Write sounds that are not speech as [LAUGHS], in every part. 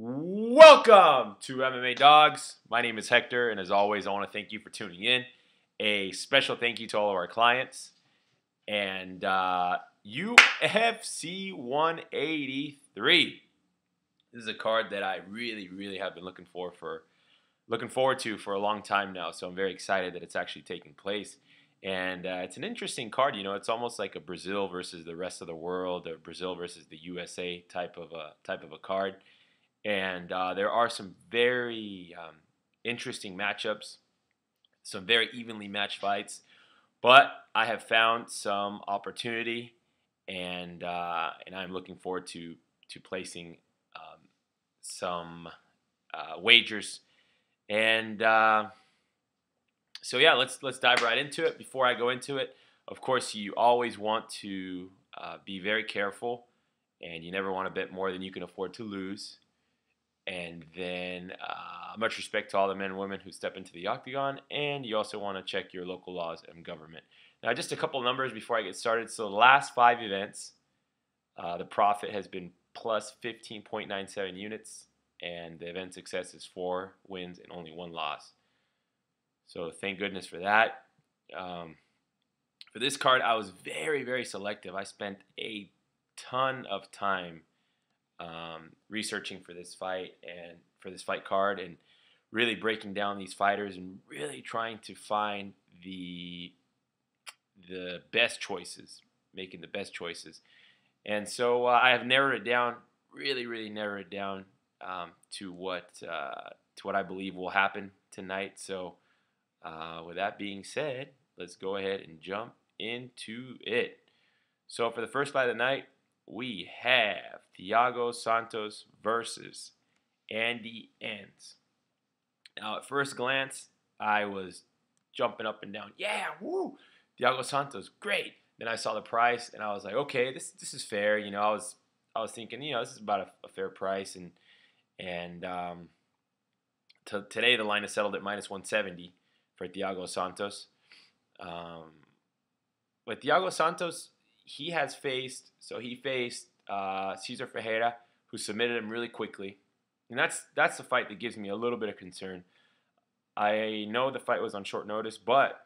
Welcome to MMA DAWGS. My name is Hector, and as always, I want to thank you for tuning in. A special thank you to all of our clients. And uh, UFC 183. This is a card that I really, really have been looking for for looking forward to for a long time now. So I'm very excited that it's actually taking place. And uh, it's an interesting card. You know, it's almost like a Brazil versus the rest of the world, or Brazil versus the USA type of a type of a card. And uh, there are some very um, interesting matchups, some very evenly matched fights. But I have found some opportunity, and uh, and I'm looking forward to to placing um, some uh, wagers. And uh, so yeah, let's let's dive right into it. Before I go into it, of course, you always want to uh, be very careful, and you never want to bet more than you can afford to lose. And then, uh, much respect to all the men and women who step into the octagon. And you also want to check your local laws and government. Now, just a couple numbers before I get started. So, the last five events, uh, the profit has been plus 15.97 units, and the event success is four wins and only one loss. So, thank goodness for that. Um, for this card, I was very, very selective. I spent a ton of time um, researching for this fight and for this fight card and really breaking down these fighters and really trying to find the the best choices, making the best choices. And so uh, I have narrowed it down, really, really narrowed it down um, to what uh, to what I believe will happen tonight. So uh, with that being said, let's go ahead and jump into it. So for the first fight of the night, we have Thiago Santos versus Andy Enz. Now, at first glance, I was jumping up and down. Yeah, woo! Thiago Santos, great. Then I saw the price, and I was like, okay, this this is fair. You know, I was I was thinking, you know, this is about a, a fair price, and and um, t- today the line is settled at minus 170 for Thiago Santos. Um, with Thiago Santos, he has faced so he faced uh, Cesar Ferreira, who submitted him really quickly, and that's that's the fight that gives me a little bit of concern. I know the fight was on short notice, but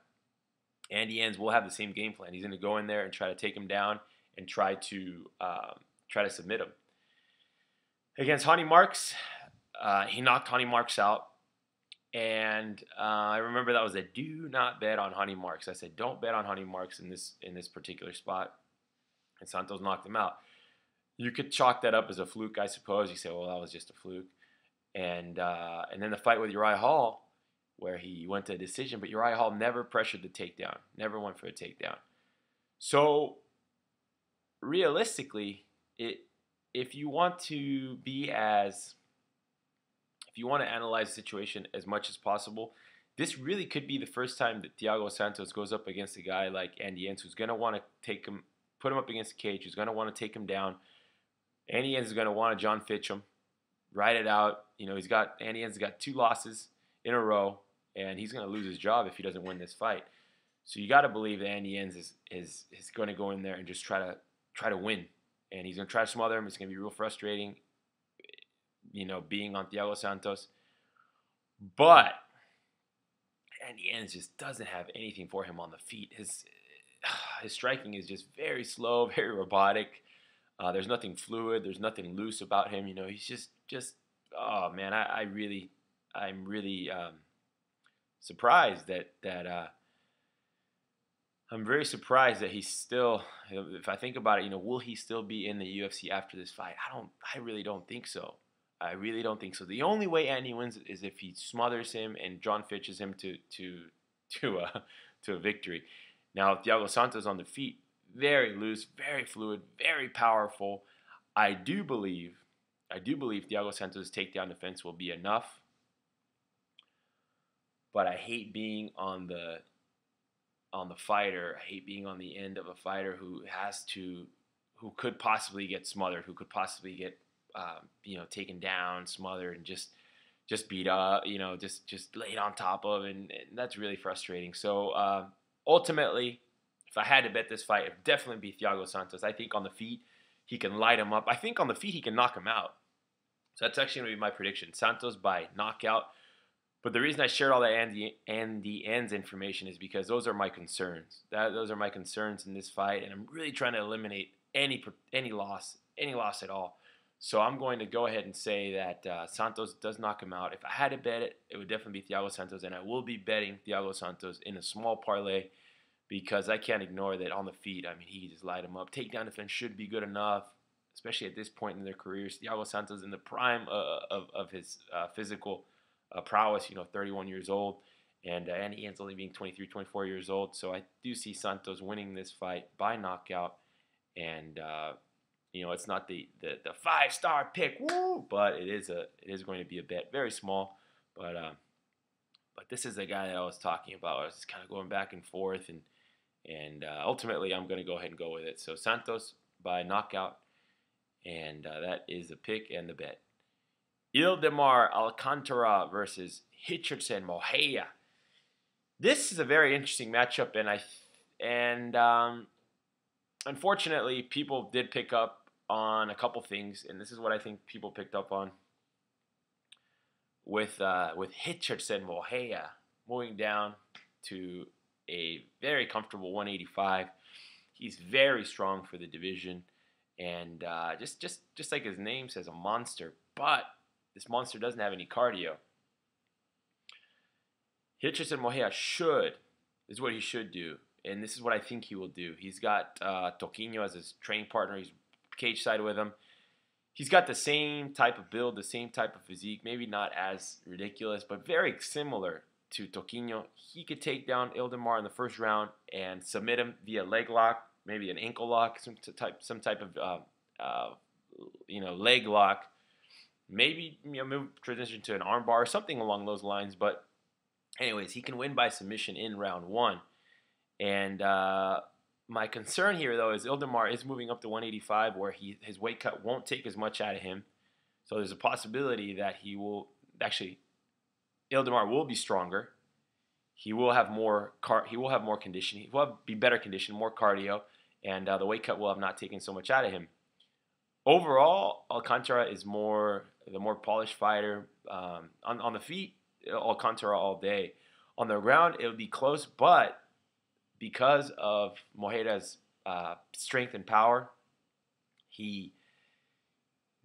Andy Enz will have the same game plan. He's going to go in there and try to take him down and try to um, try to submit him. Against Ronny Markes, uh, he knocked Ronny Markes out. And uh, I remember that was a do not bet on Ronny Markes. I said, don't bet on Ronny Markes in this in this particular spot and Santos knocked him out. You could chalk that up as a fluke, I suppose. You say, well, that was just a fluke. And uh, and then the fight with Uriah Hall, where he went to a decision, but Uriah Hall never pressured the takedown, never went for a takedown. So realistically, it if you want to be as if you want to analyze the situation as much as possible, this really could be the first time that Thiago Santos goes up against a guy like Andy Enz, who's going to want to take him put him up against the cage. He's going to want to take him down. Andy is going to want to John Fitch him, ride it out. You know, he's got Andy has got two losses in a row, and he's going to lose his job if he doesn't win this fight. So you got to believe that Andy Enz is is is going to go in there and just try to try to win, and he's going to try to smother him. It's going to be real frustrating, you know, being on Thiago Santos. But Andy Enz just doesn't have anything for him on the feet. His his striking is just very slow, [LAUGHS] very robotic. Uh, there's nothing fluid. There's nothing loose about him. You know, he's just just oh man, I, I really I'm really um, surprised that that uh, I'm very surprised that he's still. If I think about it, you know, will he still be in the UFC after this fight? I don't. I really don't think so. I really don't think so. The only way Andy wins is if he smothers him and John Fitches him to to [LAUGHS] to a to a victory. Now, Thiago Santos on the feet, very loose, very fluid, very powerful. I do believe, I do believe Thiago Santos' takedown defense will be enough. But I hate being on the on the fighter. I hate being on the end of a fighter who has to, who could possibly get smothered, who could possibly get, um, you know, taken down, smothered, and just just beat up, you know, just just laid on top of, and, and that's really frustrating. So uh, ultimately, if I had to bet this fight, it would definitely be Thiago Santos. I think on the feet, he can light him up. I think on the feet, he can knock him out. So that's actually going to be my prediction. Santos by knockout. But the reason I shared all that Andy Andy Enz information is because those are my concerns. That those are my concerns in this fight, and I'm really trying to eliminate any any loss, any loss at all. So I'm going to go ahead and say that uh, Santos does knock him out. If I had to bet it, it would definitely be Thiago Santos, and I will be betting Thiago Santos in a small parlay because I can't ignore that on the feet. I mean, he just light him up. Takedown defense should be good enough, especially at this point in their careers. Thiago Santos in the prime uh, of, of his uh, physical uh, prowess, you know, 31 years old, and uh, Andy Enz only being 23, 24 years old. So I do see Santos winning this fight by knockout, and uh, you know, it's not the, the, the five star pick, woo, but it is a it is going to be a bet, very small, but um, but this is the guy that I was talking about. I was just kind of going back and forth, and and uh, ultimately I'm going to go ahead and go with it. So Santos by knockout, and uh, that is the pick and the bet. Ildemar Alcantara versus Richardson Moreira. This is a very interesting matchup, and I and um, unfortunately people did pick up on a couple things, and this is what I think people picked up on with uh, with Richardson Moreira moving down to a very comfortable 185. He's very strong for the division, and uh, just just just like his name says, a monster. But this monster doesn't have any cardio. Richardson Moreira should is what he should do, and this is what I think he will do. He's got uh, Toquinho as his training partner. He's cage side with him. He's got the same type of build, the same type of physique, maybe not as ridiculous, but very similar to Toquinho. He could take down Ildemar in the first round and submit him via leg lock, maybe an ankle lock, some type, some type of uh, uh, you know leg lock. Maybe you know move transition to an armbar, or something along those lines. But anyways, he can win by submission in round one, and uh, my concern here, though, is Ildemar is moving up to 185, where he his weight cut won't take as much out of him. So there's a possibility that he will actually Ildemar will be stronger. He will have more car. He will have more condition. He will have, be better conditioned, more cardio, and uh, the weight cut will have not taken so much out of him. Overall, Alcantara is more the more polished fighter. Um, on on the feet, Alcantara all day. On the ground, it would be close, but because of Moreira's uh, strength and power, he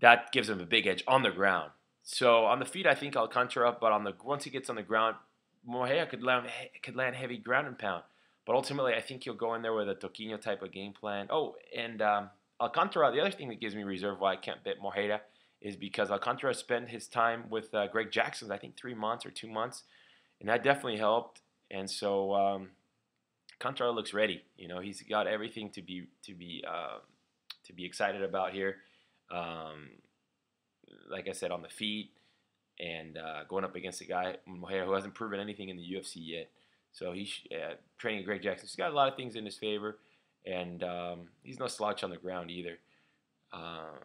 that gives him a big edge on the ground. So on the feet, I think Alcantara, but on the once he gets on the ground, Moreira could land could land heavy ground and pound. But ultimately, I think he'll go in there with a Toquinho type of game plan. Oh, and um, Alcantara, the other thing that gives me reserve why I can't bet Moreira is because Alcantara spent his time with uh, Greg Jackson, I think three months or two months, and that definitely helped. And so um, Alcantara looks ready. You know, he's got everything to be to be uh, to be excited about here. Um, like I said, on the feet and uh, going up against a guy Moreira who hasn't proven anything in the UFC yet. So he's uh, training Greg Jackson. He's got a lot of things in his favor, and um, he's no slouch on the ground either. Uh,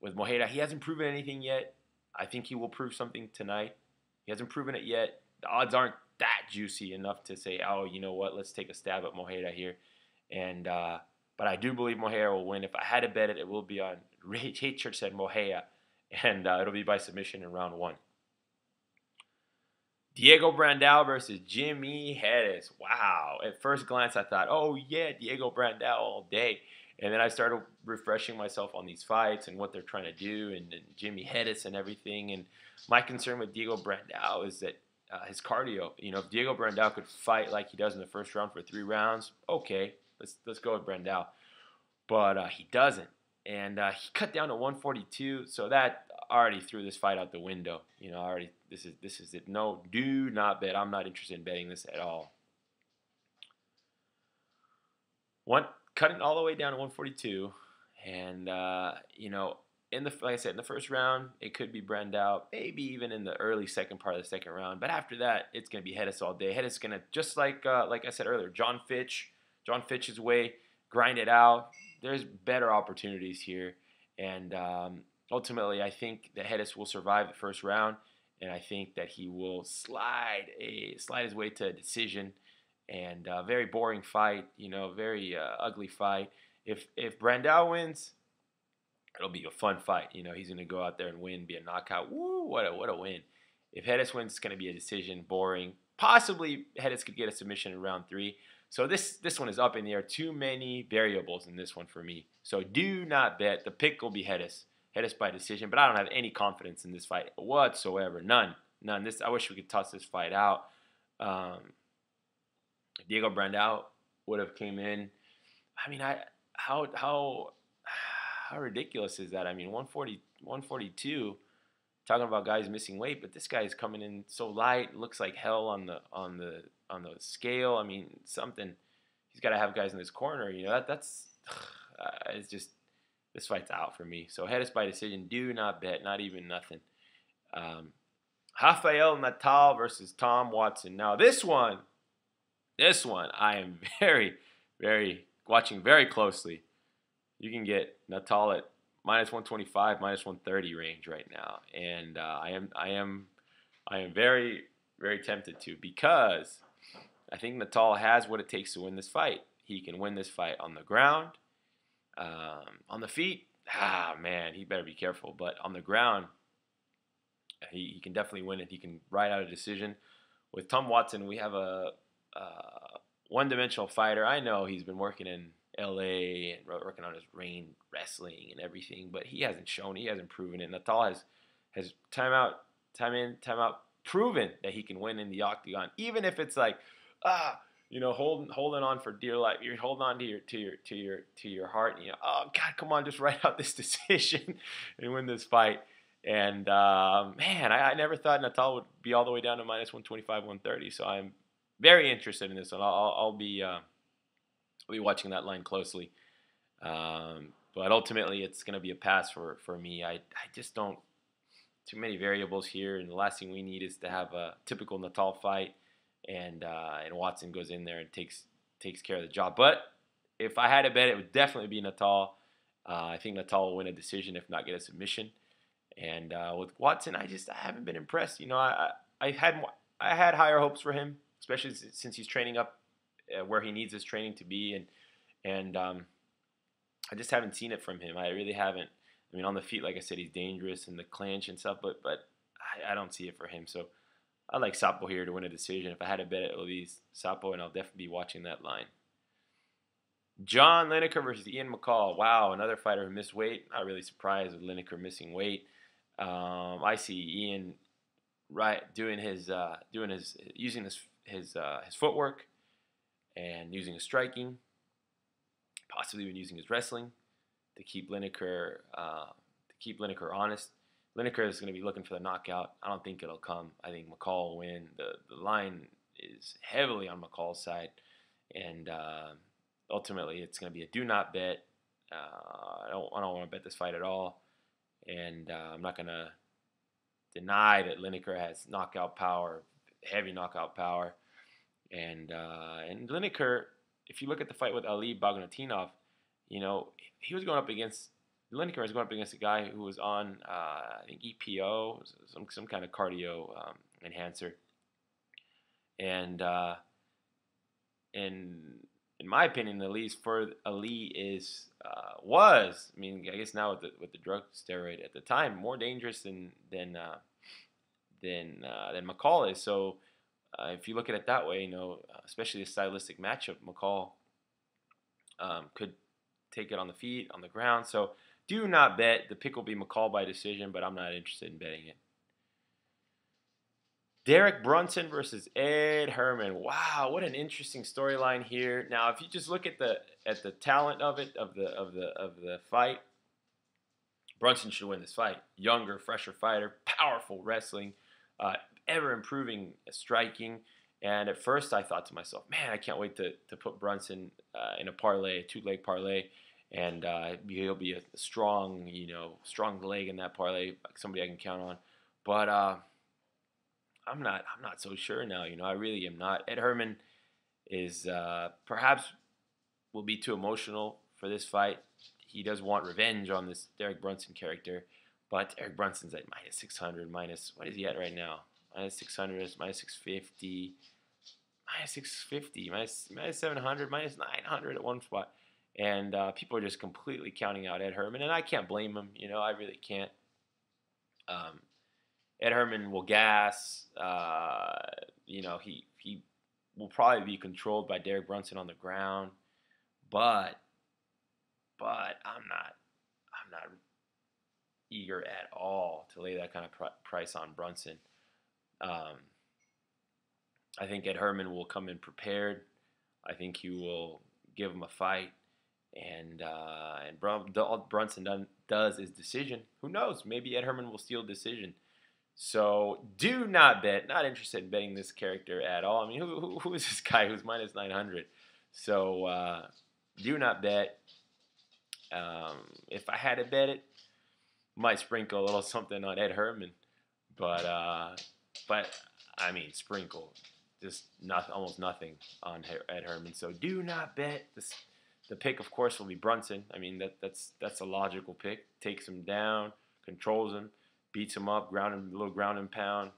with Moreira, he hasn't proven anything yet. I think he will prove something tonight. He hasn't proven it yet. The odds aren't juicy enough to say, oh, you know what, let's take a stab at Moreira here. And uh, but I do believe Moreira will win. If I had to bet it, it will be on [LAUGHS] Richardson Moreira, and uh, it'll be by submission in round one. Diego Brandao versus Jimy Hettes. Wow. At first glance, I thought, oh, yeah, Diego Brandao all day. And then I started refreshing myself on these fights and what they're trying to do and, and Jimy Hettes and everything. And my concern with Diego Brandao is that uh, his cardio. You know, if Diego Brandao could fight like he does in the first round for three rounds, okay, let's let's go with Brandao. But uh, he doesn't, and uh, he cut down to 142, so that already threw this fight out the window. You know, already this is this is it. No, do not bet. I'm not interested in betting this at all. One cutting all the way down to 142, and uh, you know in the like I said in the first round, it could be Brandao, maybe even in the early second part of the second round. But after that, it's going to be Hettes all day. Hettes is going to just like uh, like I said earlier, John Fitch, John Fitch's way, grind it out. There's better opportunities here, and um, ultimately, I think that Hettes will survive the first round, and I think that he will slide a slide his way to a decision. And uh, very boring fight, you know, very uh, ugly fight. If if Brandao wins, it'll be a fun fight. You know, he's going to go out there and win, be a knockout. Woo, what a what a win! If Hettes wins, it's going to be a decision, boring. Possibly Hettes could get a submission in round three. So this this one is up in the air. Too many variables in this one for me. So do not bet. The pick will be Hettes. Hettes by decision, but I don't have any confidence in this fight whatsoever. None. None. This I wish we could toss this fight out. Um, Diego Brandao would have came in. I mean, I how how how ridiculous is that? I mean, 140 142 talking about guys missing weight, but this guy is coming in so light, looks like hell on the on the on the scale. I mean, something he's got to have guys in his corner. You know that that's uh, it's just this fight's out for me. So Hettes by decision. Do not bet. Not even nothing. Um, Rafael Natal versus Tom Watson. Now this one, this one I am [LAUGHS] very, very watching very closely. You can get Natal at minus 125, minus 130 range right now, and uh, I am I am I am very very tempted to because I think Natal has what it takes to win this fight. He can win this fight on the ground, um, on the feet. Ah man, he better be careful. But on the ground, he, he can definitely win it. He can ride out a decision. With Tom Watson, we have a, a one-dimensional fighter. I know he's been working in LA and working on his reign wrestling and everything, but he hasn't shown, he hasn't proven it. Natal has has time out, time in, time out, proven that he can win in the octagon, even if it's like, ah, you know, holding holding on for dear life. You're holding on to your to your to your to your heart. And, you know, oh God, come on, just [LAUGHS] write out this decision and win this fight. And uh, man, I, I, never thought Natal would be all the way down to minus 125, 130. So I'm very interested in this one. I'll, I'll be uh, I'll be watching that line closely. Um, but ultimately, it's going to be a pass for, for me. I, I just don't too many variables here, and the last thing we need is to have a typical Natal fight, and uh, and Watson goes in there and takes takes care of the job. But if I had to bet, it would definitely be Natal. Uh, I think Natal will win a decision, if not get a submission. And uh, with Watson, I just I haven't been impressed. You know, I I had I had higher hopes for him, especially since he's training up uh, where he needs his training to be, and and um, I just haven't seen it from him. I really haven't. I mean, on the feet, like I said, he's dangerous and the clinch and stuff, but but I, I don't see it for him. So I like Sapo here to win a decision. If I had to bet, it would be Sapo, and I'll definitely be watching that line. John Lineker versus Ian McCall. Wow, another fighter who missed weight. Not really surprised with Lineker missing weight. Um, I see Ian right doing his uh, doing his using his his uh, his footwork and using his striking, possibly even using his wrestling to keep Lineker uh, to keep Lineker honest. Lineker is going to be looking for the knockout. I don't think it'll come. I think McCall will win. The the line is heavily on McCall's side, and uh, ultimately it's going to be a do not bet. Uh, I don't I don't want to bet this fight at all, and uh, I'm not going to deny that Lineker has knockout power, heavy knockout power. And uh, and Lineker, if you look at the fight with Ali Bagautinov, you know he was going up against Lineker was going up against a guy who was on uh, I think EPO, some some kind of cardio um, enhancer, and uh, and in my opinion, at least for Ali is uh, was I mean I guess now with the with the drug steroid at the time more dangerous than than uh, than uh, than McCall is. So uh, if you look at it that way, you know, especially a stylistic matchup, McCall um, could take it on the feet, on the ground. So do not bet. The pick will be McCall by decision, but I'm not interested in betting it. Derek Brunson versus Ed Herman. Wow, what an interesting storyline here. Now, if you just look at the at the talent of it, of the of the of the fight, Brunson should win this fight. Younger, fresher fighter, powerful wrestling, uh, ever improving striking. And at first, I thought to myself, man, I can't wait to, to put Brunson uh, in a parlay, a two leg parlay, and uh, he'll be a strong, you know, strong leg in that parlay, somebody I can count on. But uh, I'm not, I'm not so sure now. You know, I really am not. Ed Herman is uh, perhaps will be too emotional for this fight. He does want revenge on this Derek Brunson character, but Derek Brunson's at minus 600, minus what is he at right now? Minus 600, minus 650, minus 650, minus, minus 700, minus 900 at one spot. and uh, people are just completely counting out Ed Herman, and I can't blame him. You know, I really can't. Um, Ed Herman will gas. Uh, you know, he he will probably be controlled by Derek Brunson on the ground, but but I'm not I'm not eager at all to lay that kind of pr- price on Brunson. Um, I think Ed Herman will come in prepared. I think he will give him a fight, and uh, and Brun- all Brunson done, does is decision. Who knows? Maybe Ed Herman will steal decision. So do not bet. Not interested in betting this character at all. I mean, who, who, who is this guy who's minus 900? So uh, do not bet. Um, if I had to bet it, might sprinkle a little something on Ed Herman, but uh, but I mean sprinkle just not almost nothing on Ed Herman. So do not bet this. The pick, of course, will be Brunson. I mean that that's that's a logical pick. Takes him down, controls him, beats him up, ground him, a little ground and pound,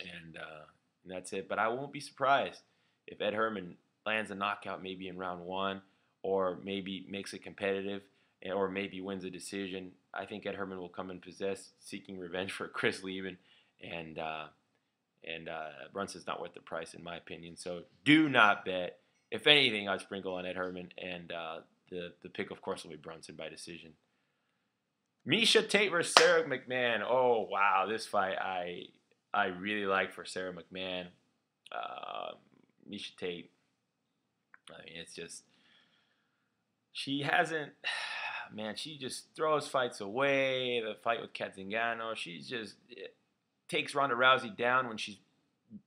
and, uh, and that's it. But I won't be surprised if Ed Herman lands a knockout maybe in round one, or maybe makes it competitive, or maybe wins a decision. I think Ed Herman will come and possess, seeking revenge for Chris Leben, and uh, and uh, Brunson's not worth the price in my opinion. So do not bet. If anything, I'd sprinkle on Ed Herman, and uh, the the pick, of course, will be Brunson by decision. Miesha Tate versus Sara McMann. Oh wow, this fight I I really like for Sara McMann. Uh, Miesha Tate. I mean, it's just she hasn't. [SIGHS] Man, she just throws fights away. The fight with Cat Zingano, she's just takes Ronda Rousey down when she's,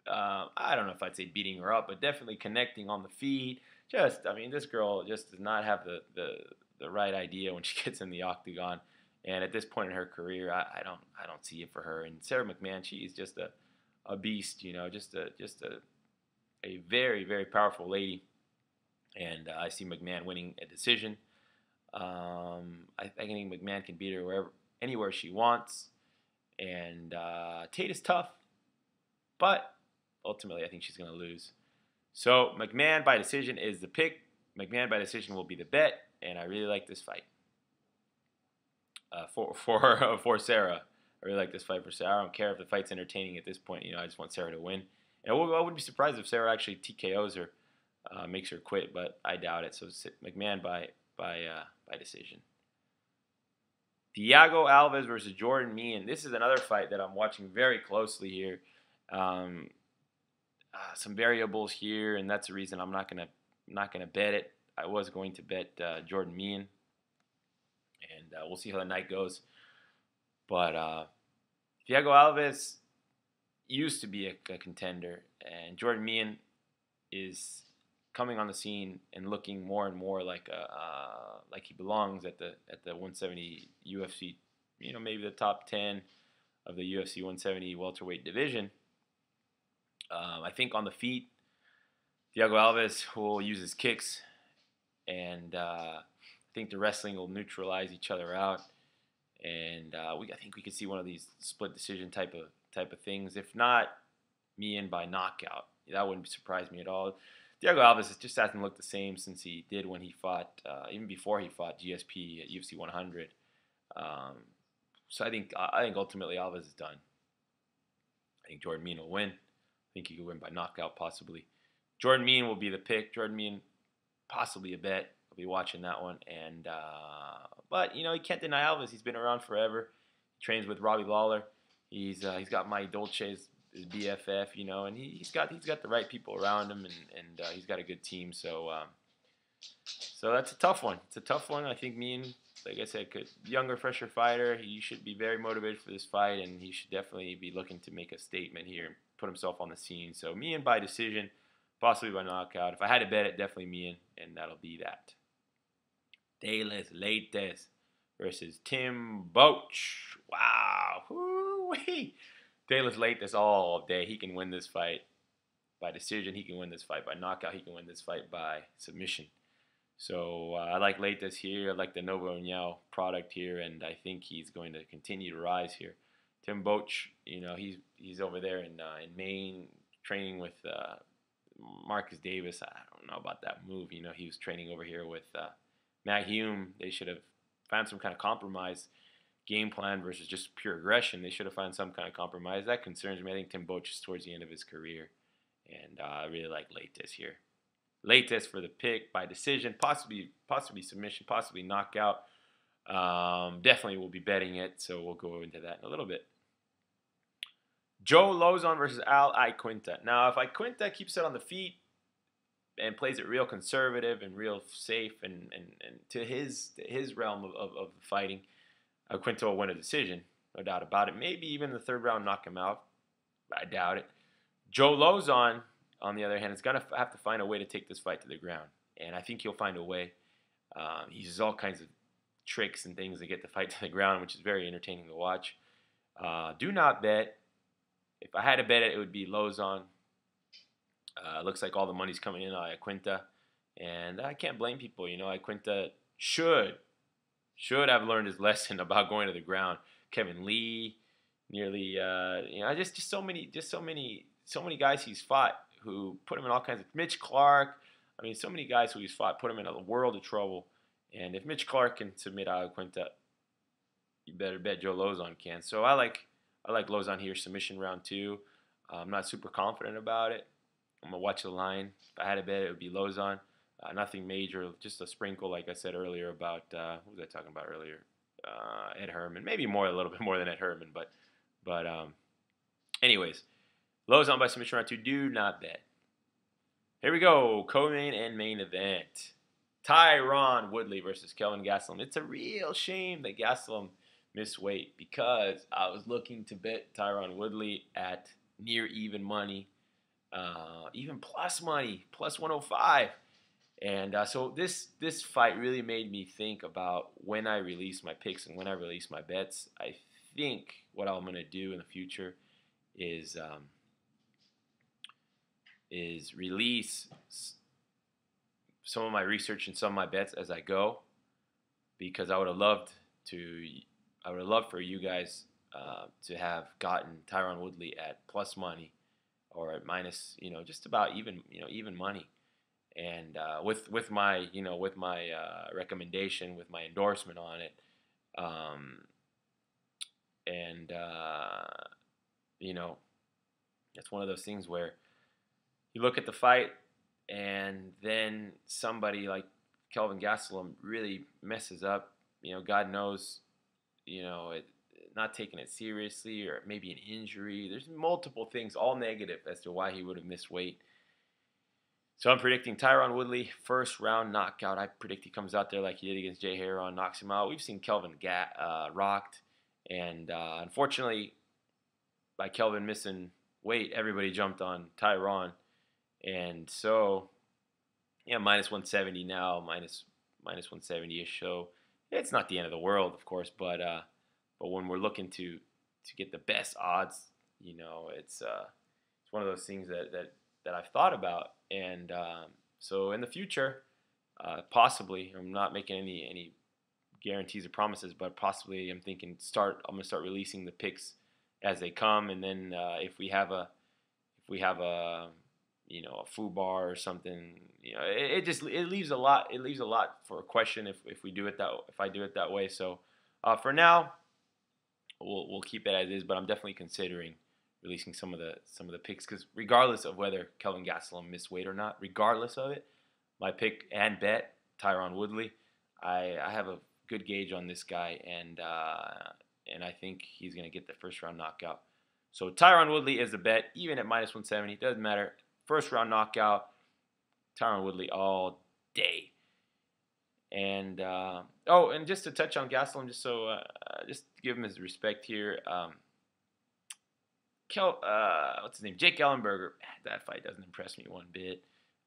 uh, I don't know if I'd say beating her up, but definitely connecting on the feet. Just, I mean, this girl just does not have the, the, the right idea when she [LAUGHS] gets in the octagon. And at this point in her career, I, I don't I don't see it for her. And Sara McMann, she's just a, a beast, you know, just a just a a very very powerful lady. And uh, I see McMann winning a decision. Um, I, I think McMann can beat her wherever anywhere she wants. And uh, Tate is tough, but ultimately I think she's going to lose. So McMann by decision is the pick. McMann by decision will be the bet, and I really like this fight. Uh, for [LAUGHS] for uh, for Sarah, I really like this fight for Sarah. I don't care if the fight's entertaining at this point. You know, I just want Sarah to win. And I wouldn't be surprised if Sarah actually TKOs her, uh, makes her quit, but I doubt it. So McMann by by uh, by decision. Thiago Alves versus Jordan Mein. This is another fight that I'm watching very closely here. Um, uh, some variables here, and that's the reason I'm not gonna not gonna bet it. I was going to bet uh, Jordan Mein, and uh, we'll see how the night goes. But uh, Thiago Alves used to be a, a contender, and Jordan Mein is coming on the scene and looking more and more like a, uh, like he belongs at the at the 170 UFC, you know, maybe the top 10 of the UFC 170 welterweight division. Um, I think on the feet, Thiago Alves will use his kicks, and uh, I think the wrestling will neutralize each other out. And uh, we, I think we could see one of these split decision type of type of things. If not, Mein by knockout. That wouldn't surprise me at all. Thiago Alves just hasn't looked the same since he did when he fought, uh, even before he fought GSP at UFC 100. Um, so I think I think ultimately Alves is done. I think Jordan Mein will win. I think he could win by knockout possibly. Jordan Mein will be the pick. Jordan Mein possibly a bet. I'll be watching that one. And uh, but you know you can't deny Alves. He's been around forever. He trains with Robbie Lawler. He's uh, he's got Mike Dolce's his BFF, you know, and he, has got he's got the right people around him, and and uh, he's got a good team. So um, so that's a tough one. It's a tough one. I think Mein like I said, could younger, fresher fighter. He should be very motivated for this fight, and he should definitely be looking to make a statement here and put himself on the scene. So Mein by decision, possibly by knockout. If I had to bet it, definitely Mein and that'll be that. Thales Leites versus Tim Boetsch. Wow. Woo-wee. Thales Leites all day. He can win this fight by decision. He can win this fight by knockout. He can win this fight by submission. So uh, I like Leites here. I like the Nova União product here, and I think he's going to continue to rise here. Tim Boetsch, you know, he's he's over there in uh, in Maine training with uh, Marcus Davis. I don't know about that move. You know, he was training over here with uh, Matt Hume, they should have found some kind of compromise game plan versus just pure aggression. They should have found some kind of compromise. That concerns me. I think Tim Boetsch is towards the end of his career, and uh, I really like Leites here. Leites for the pick by decision, possibly possibly submission, possibly knockout. Um, definitely will be betting it, so we'll go into that in a little bit. Joe Lauzon versus Al Iaquinta. Now, if Iaquinta keeps it on the feet and plays it real conservative and real safe and, and, and to his to his realm of, of, of fighting, Iaquinta will win a decision, no doubt about it. Maybe even the third round knock him out. I doubt it. Joe Lauzon, on the other hand, is going to have to find a way to take this fight to the ground. And I think he'll find a way. Um, he uses all kinds of tricks and things to get the fight [LAUGHS] to the ground, which is very entertaining to watch. Uh, do not bet. If I had to bet it, it would be Lauzon. Uh, looks like all the money's coming in on Iaquinta. And I can't blame people. You know, Iaquinta should should have learned his [LAUGHS] lesson about going to the ground. Kevin Lee, nearly, uh, you know, just just so many, just so many, so many guys he's fought who put him in all kinds of Mitch Clark. I mean, so many guys who he's fought put him in a world of trouble. And if Mitch Clark can submit Quinta, you better bet Joe Lauzon can. So I like I like Lauzon here submission round two. I'm not super confident about it. I'm gonna watch the line. If I had to bet, it would be Lauzon. Uh, nothing major, just a sprinkle, like I said earlier about uh, what was I talking about earlier? Uh, Ed Herman, maybe more, a little [LAUGHS] bit more than Ed Herman, but but um, anyways, Lauzon by submission round two. Do not bet. Here we go, co-main and main event. Tyron Woodley versus Kelvin Gastelum. It's a real shame that Gastelum missed weight because I was looking to bet Tyron Woodley at near even money, uh, even plus money, plus 105. And uh, so this this fight really made me think about when I release my picks and when I release my bets. I think what I'm going to do in the future is um, is release some of my research and some of my bets as I go, because I would have loved to. I would have loved for you guys uh, to have gotten Tyron Woodley at plus money or at minus, you know, just about even, you know, even money and uh, with with my you know with my uh, recommendation with my endorsement on it um, and uh, you know it's one of those things where you look at the fight and then somebody like Kelvin Gastelum really messes up you know God knows you know it not taking it seriously or maybe an injury. There's multiple things all negative as to why he would have missed weight so I'm predicting Tyron Woodley first round knockout. I predict he comes out there like he did against Jay Hieron, knocks him out. We've seen Kelvin Gat, uh, rocked, and uh, unfortunately, by Kelvin missing weight, everybody jumped on Tyron, and so yeah, minus 170 now, minus minus 170 ish. So it's not the end of the world, of course, but uh, but when we're looking to to get the best odds, you know, it's uh, it's one of those things that that that I've thought about and um, so in the future, uh, possibly, I'm not making any any guarantees or promises, but possibly I'm thinking start. I'm gonna start releasing the picks as they come, and then uh, if we have a if we have a you know a foo bar or something, you know, it, it, just it leaves a lot. It leaves a lot for a question if if we do it that if I do it that way. So uh, for now, we'll we'll keep it as is, but I'm definitely considering releasing some of the some of the picks because regardless of whether Kelvin Gastelum missed weight or not, regardless of it, my pick and bet Tyron Woodley. I, I have a good gauge on this guy, and uh, and I think he's going to get the first round knockout. So Tyron Woodley is the bet, even at minus 170. Doesn't matter. First round knockout. Tyron Woodley all day. And uh, oh, and just to touch on Gastelum, just so uh, just give him his respect here. Um, Kel, uh, what's his name? Jake Ellenberger. [SIGHS] That fight doesn't impress me one bit.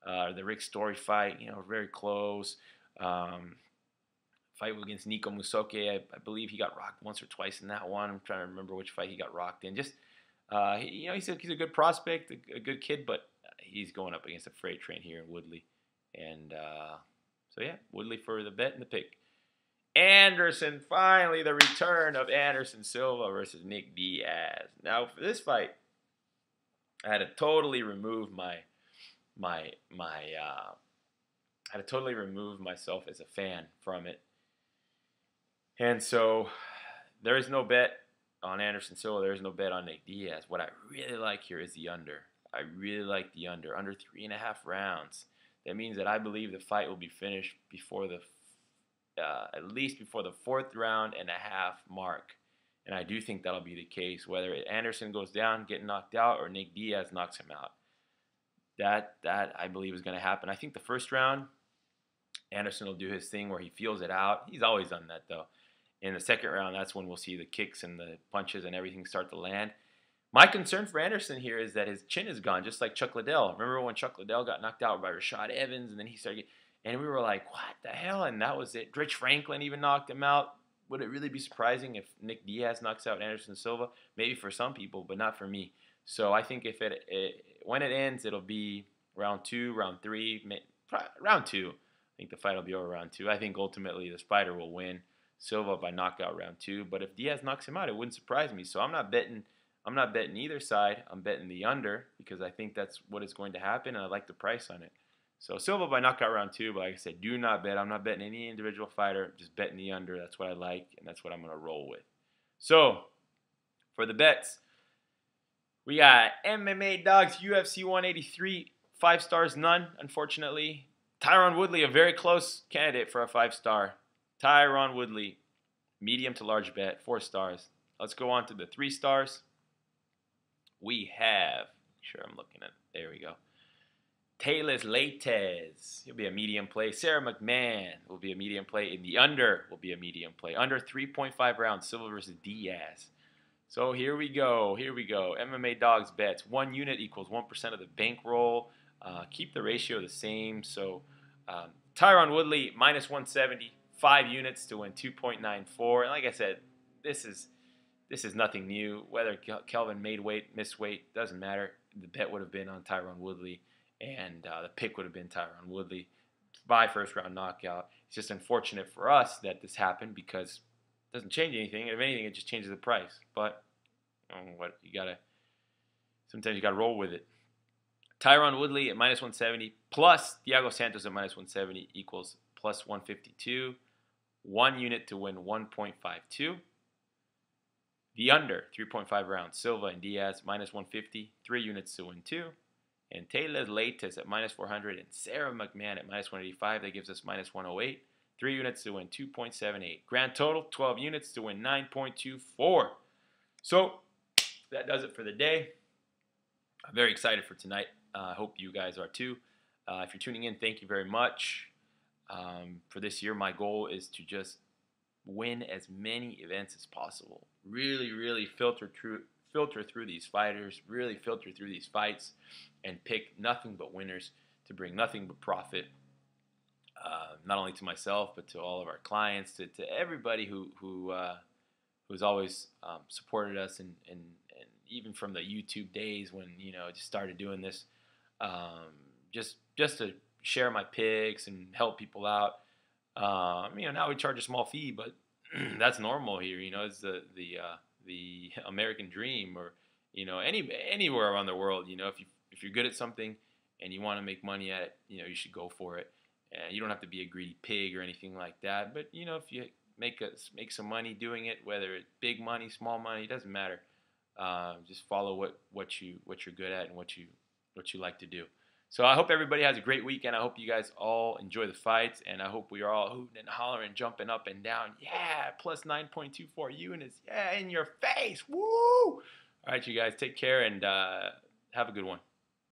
Uh, the Rick Story fight, you know, very close. Um, fight against Nico Musoke, I, I, believe he got rocked once or twice in that one. I'm trying to remember which fight he got rocked in. Just, uh, he, you know, he's a, he's a good prospect, a, a, good kid, but he's going up against a freight train here in Woodley. And uh, so, yeah, Woodley for the bet and the pick. Anderson, finally the return of Anderson Silva versus Nick Diaz. Now for this fight, I had to totally remove my my my uh, I had to totally remove myself as a fan from it. And so there is no bet on Anderson Silva. There is no bet on Nick Diaz. What I really like here is the under. I really like the under. Under three and a half rounds. That means that I believe the fight will be finished before the, uh, at least before the fourth round and a half mark. And I do think that'll be the case, whether Anderson goes down, getting knocked out, or Nick Diaz knocks him out. That that I believe is going to happen. I think the first round, Anderson will do his thing where he feels it out. He's always done that though. In the second round, that's when we'll see the kicks and the punches and everything start to land. My concern for Anderson here is that his chin is gone, just like Chuck Liddell. Remember when Chuck Liddell got knocked out by Rashad Evans, and then he started, and we were like, "What the hell?" And that was it. Rich Franklin even knocked him out. Would it really be surprising if Nick Diaz knocks out Anderson Silva? Maybe for some people, but not for me. So I think if it, it when it ends, it'll be round two, round three, round two. I think the fight will be over round two. I think ultimately the Spider will win Silva by knockout round two. But if Diaz knocks him out, it wouldn't surprise me. So I'm not betting. I'm not betting either side. I'm betting the under because I think that's what is going to happen, and I like the price on it. So Silva by knockout round two, but like I said, do not bet. I'm not betting any individual fighter. Just betting the under. That's what I like, and that's what I'm going to roll with. So for the bets, we got MMA DAWGS UFC 183, five stars, none, unfortunately. Tyron Woodley, a very close candidate for a five star. Tyron Woodley, medium to large bet, four stars. Let's go on to the three stars. We have, sure I'm looking at, there we go. Thales Leites, he'll be a medium play. Sara McMann will be a medium play. In the under will be a medium play. Under 3.5 rounds, Silva versus Diaz. So here we go. Here we go. MMA DAWGS bets. One unit equals 1% of the bankroll. Uh, keep the ratio the same. So um, Tyron Woodley, minus 170 five units to win 2.94. And like I said, this is this is nothing new. Whether Kelvin made weight, missed weight, doesn't matter. The bet would have been on Tyron Woodley, and uh, the pick would have been Tyron Woodley by first round knockout. It's just unfortunate for us that this happened because it doesn't change anything. If anything, it just changes the price. But you know, what you gotta sometimes you gotta roll with it. Tyron Woodley at minus 170 plus Thiago Santos at minus 170 equals plus 152 one unit to win 1.52. The under, 3.5 rounds. Silva and Diaz, minus 150, three units to win two. And Thales Leites at minus 400 and Sara McMann at minus 185. That gives us minus 108. Three units to win 2.78. Grand total, 12 units to win 9.24. So that does it for the day. I'm very excited for tonight. Uh, I uh, hope you guys are too. Uh, if you're tuning in, thank you very much. Um, for this year, my goal is to just win as many events as possible. Really, really filter through filter through these fighters, really filter through these fights, and pick nothing but winners to bring nothing but profit. Uh, not only to myself, but to all of our clients, to, to everybody who who uh, who's always um, supported us, and, and and even from the YouTube days when you know just started doing this, um, just just to share my picks and help people out. Um, you know, now we charge a small fee, but [CLEARS THROAT] that's normal here. You know, it's the the uh, the American dream, or you know, any anywhere around the world. You know, if you if you're good at something and you want to make money at it, you know, you should go for it. And you don't have to be a greedy pig or anything like that. But you know, if you make a, make some money doing it, whether it's big money, small money, it doesn't matter. Uh, just follow what, what you what you're good at and what you what you like to do. So I hope everybody has a great weekend. I hope you guys all enjoy the fights, and I hope we are all hooting and hollering, jumping up and down. Yeah, plus 9.24 units. Yeah, in your face. Woo! All right, you guys, take care and uh, have a good one.